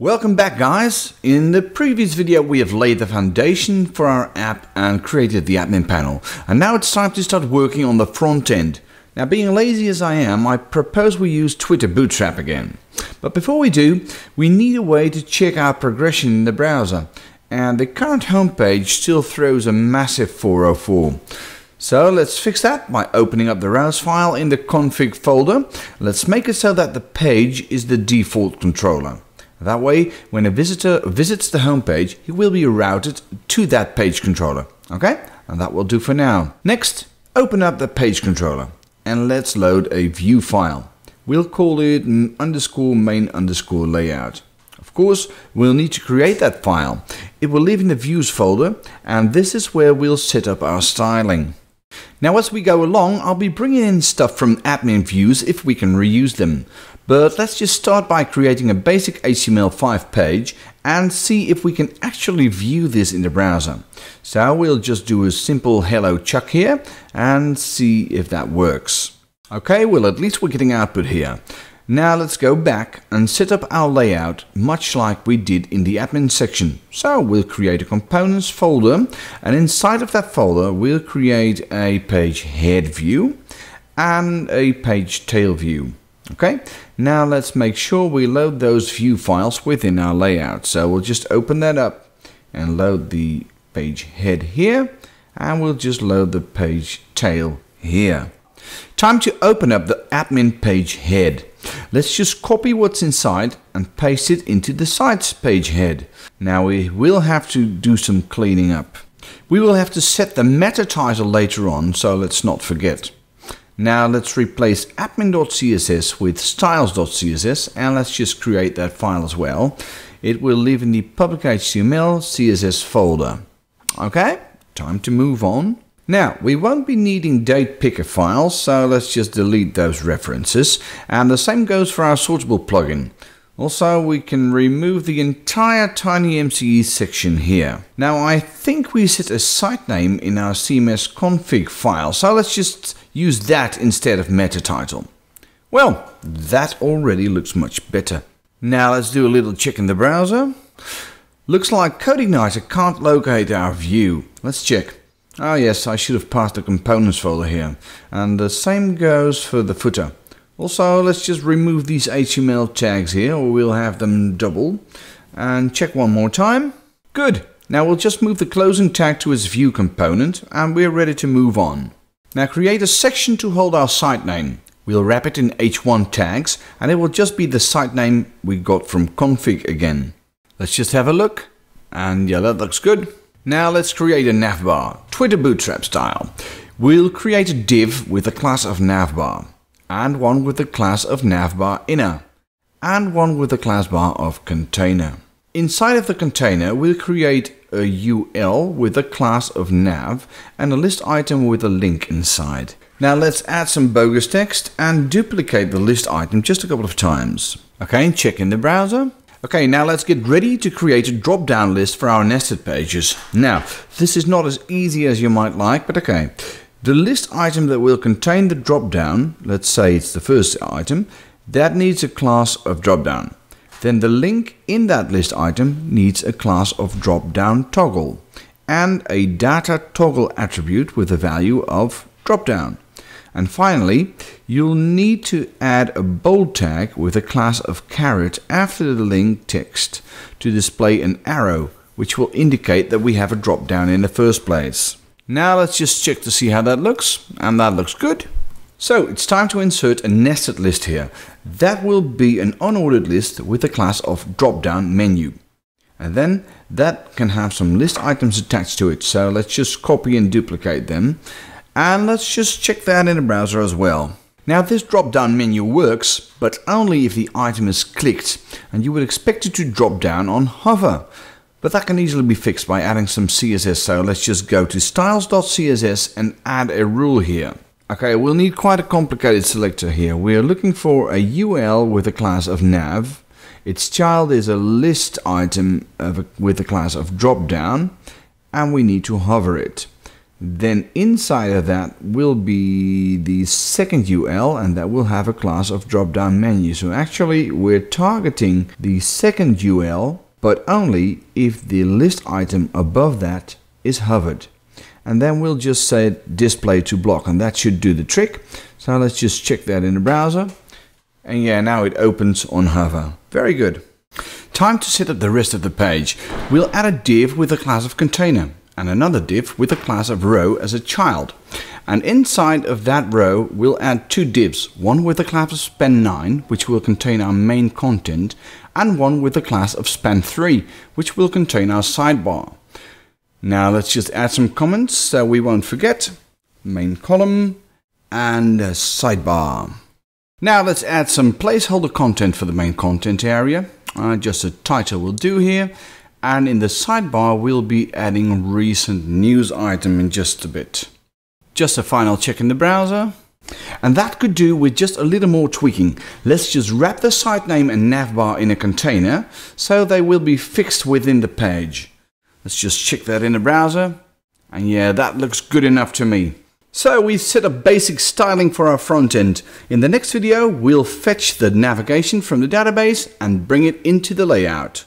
Welcome back guys! In the previous video we have laid the foundation for our app and created the admin panel. And now it's time to start working on the front end. Now being lazy as I am, I propose we use Twitter Bootstrap again. But before we do, we need a way to check our progression in the browser. And the current homepage still throws a massive 404. So let's fix that by opening up the routes file in the config folder. Let's make it so that the page is the default controller. That way, when a visitor visits the homepage, he will be routed to that page controller. Okay? And that will do for now. Next, open up the page controller and let's load a view file. We'll call it underscore main underscore layout. Of course, we'll need to create that file. It will live in the views folder and this is where we'll set up our styling. Now as we go along, I'll be bringing in stuff from admin views if we can reuse them. But let's just start by creating a basic HTML5 page and see if we can actually view this in the browser. So we'll just do a simple hello Chuck here and see if that works. Okay, well at least we're getting output here. Now let's go back and set up our layout much like we did in the admin section. So we'll create a components folder and inside of that folder we'll create a page head view and a page tail view. Okay, now let's make sure we load those view files within our layout. So we'll just open that up and load the page head here and we'll just load the page tail here. Time to open up the admin page head. Let's just copy what's inside and paste it into the sites page head. Now we will have to do some cleaning up. We will have to set the meta title later on, so let's not forget. Now let's replace admin.css with styles.css and let's just create that file as well. It will live in the public HTML CSS folder. Okay, time to move on. Now, we won't be needing date picker files, so let's just delete those references. And the same goes for our sortable plugin. Also, we can remove the entire TinyMCE section here. Now, I think we set a site name in our CMS config file, so let's just use that instead of meta title. Well, that already looks much better. Now let's do a little check in the browser. Looks like CodeIgniter can't locate our view. Let's check. Oh yes, I should have passed the components folder here. And the same goes for the footer. Also, let's just remove these HTML tags here, or we'll have them double. And check one more time. Good. Now we'll just move the closing tag to its view component, and we're ready to move on. Now create a section to hold our site name. We'll wrap it in h1 tags, and it will just be the site name we got from config again. Let's just have a look. And yeah, that looks good. Now let's create a navbar, Twitter Bootstrap style. We'll create a div with a class of navbar and one with the class of navbar inner, and one with the class bar of container. Inside of the container, we'll create a UL with a class of nav and a list item with a link inside. Now let's add some bogus text and duplicate the list item just a couple of times. Okay, check in the browser. Okay, now let's get ready to create a drop-down list for our nested pages. Now, this is not as easy as you might like, but okay. The list item that will contain the drop-down, let's say it's the first item, that needs a class of drop-down. Then the link in that list item needs a class of drop-down toggle and a data toggle attribute with a value of dropdown. And finally, you'll need to add a bold tag with a class of caret after the link text to display an arrow which will indicate that we have a drop down in the first place. Now let's just check to see how that looks, and that looks good. So it's time to insert a nested list here. That will be an unordered list with a class of drop-down menu. And then that can have some list items attached to it. So let's just copy and duplicate them. And let's just check that in the browser as well. Now this drop-down menu works, but only if the item is clicked. And you would expect it to drop down on hover. But that can easily be fixed by adding some CSS, so let's just go to styles.css and add a rule here. Okay, we'll need quite a complicated selector here. We are looking for a UL with a class of nav. Its child is a list item a, with a class of dropdown, and we need to hover it. Then inside of that will be the second UL and that will have a class of drop down menu. So actually we're targeting the second UL but only if the list item above that is hovered. And then we'll just say display to block and that should do the trick. So let's just check that in the browser. And yeah, now it opens on hover. Very good. Time to set up the rest of the page. We'll add a div with a class of container and another div with a class of row as a child. And inside of that row, we'll add two divs, one with a class of span9, which will contain our main content, and one with a class of span3, which will contain our sidebar. Now let's just add some comments so we won't forget. Main column and sidebar. Now let's add some placeholder content for the main content area. Uh, just a title will do here and in the sidebar we'll be adding recent news item in just a bit. Just a final check in the browser. And that could do with just a little more tweaking. Let's just wrap the site name and navbar in a container so they will be fixed within the page. Let's just check that in the browser. And yeah, that looks good enough to me. So we've set up basic styling for our front end. In the next video, we'll fetch the navigation from the database and bring it into the layout.